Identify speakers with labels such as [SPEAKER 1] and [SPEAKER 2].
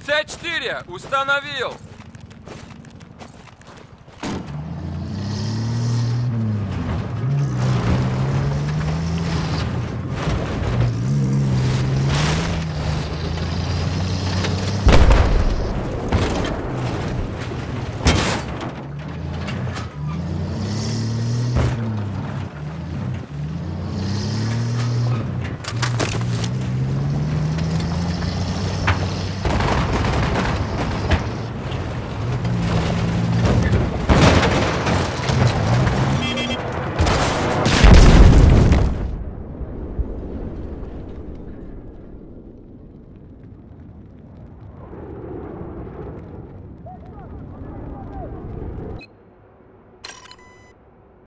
[SPEAKER 1] С4 установил.